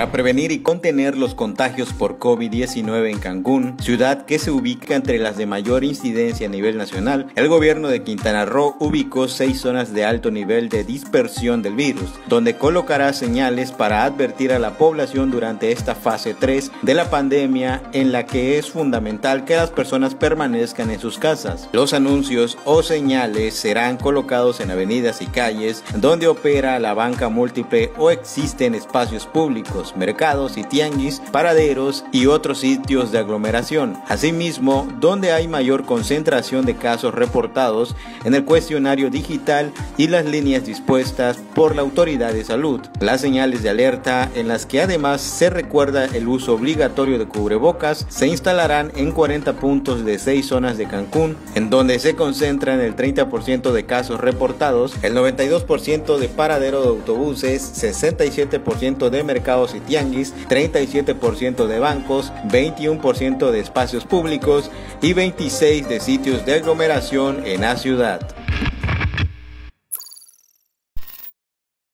Para prevenir y contener los contagios por COVID-19 en Cancún, ciudad que se ubica entre las de mayor incidencia a nivel nacional, el gobierno de Quintana Roo ubicó seis zonas de alto nivel de dispersión del virus, donde colocará señales para advertir a la población durante esta fase 3 de la pandemia en la que es fundamental que las personas permanezcan en sus casas. Los anuncios o señales serán colocados en avenidas y calles donde opera la banca múltiple o existen espacios públicos mercados y tianguis, paraderos y otros sitios de aglomeración. Asimismo, donde hay mayor concentración de casos reportados en el cuestionario digital y las líneas dispuestas por la autoridad de salud. Las señales de alerta en las que además se recuerda el uso obligatorio de cubrebocas se instalarán en 40 puntos de 6 zonas de Cancún, en donde se concentran el 30% de casos reportados, el 92% de paradero de autobuses, 67% de mercados y tianguis, 37% de bancos, 21% de espacios públicos y 26 de sitios de aglomeración en la ciudad.